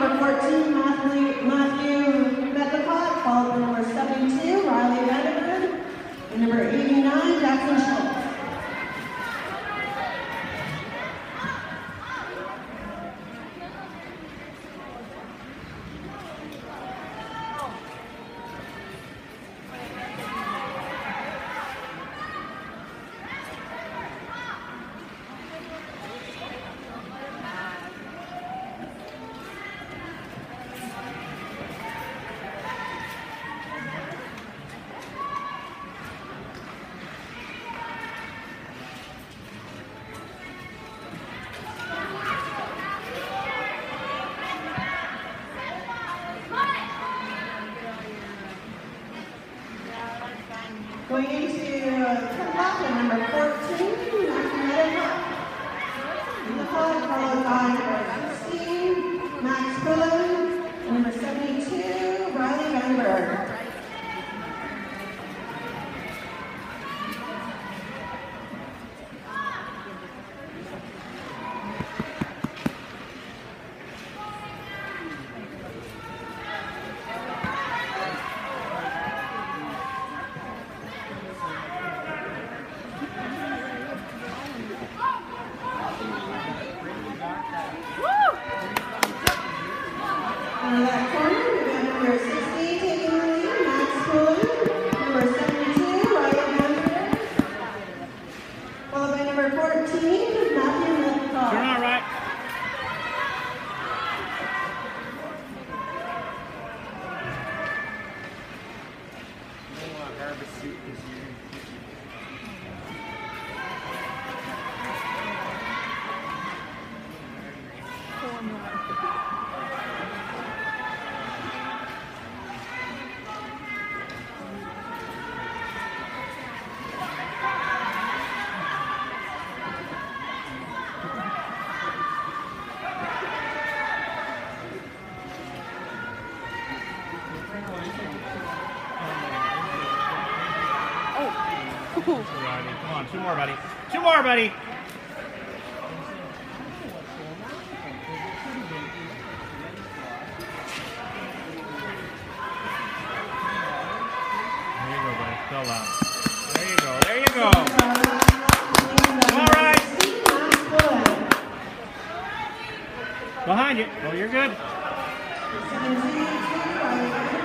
number 14, Matthew, Matthew Medlicott, followed by number 72, Riley Vandenberg, and number 89, Jackson Schultz. Going into uh, Kentucky, number 14, 14, Matthew Medlicott. Turn on right. Come on, two more, buddy. Two more, buddy. There you go, buddy. There you go. There you go. All right. Behind you. Oh, you're good. 72, Riley Vandenberg.